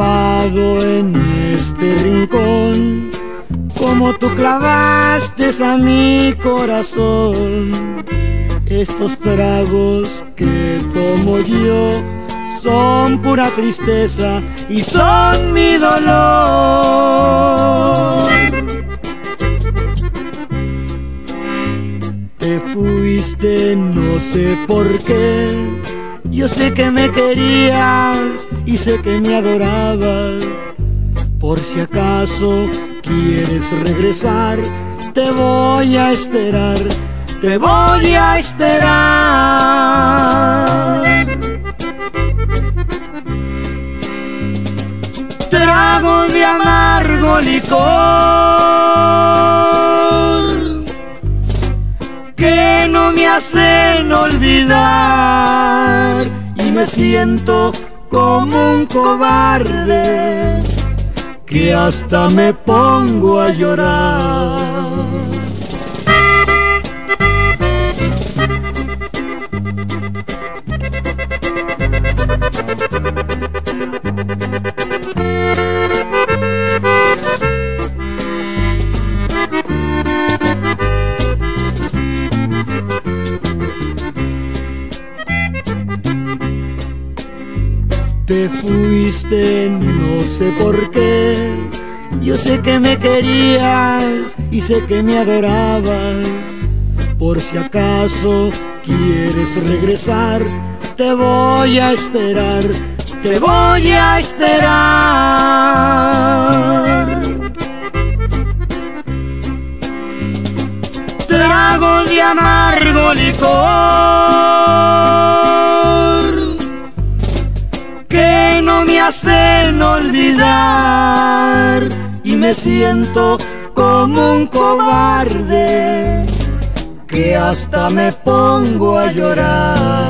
en este rincón, como tú clavaste a mi corazón. Estos tragos que tomo yo son pura tristeza y son mi dolor. Te fuiste, no sé por qué. Yo sé que me querías y sé que me adorabas. Por si acaso quieres regresar, te voy a esperar, te voy a esperar. Trago de amargo licor que no me hacen olvidar y me siento como un cobarde que hasta me pongo a llorar. Te fuiste, no sé por qué. Yo sé que me querías y sé que me adorabas. Por si acaso quieres regresar, te voy a esperar, te voy a esperar. Trago de amargo licor hacen olvidar y me siento como un cobarde que hasta me pongo a llorar.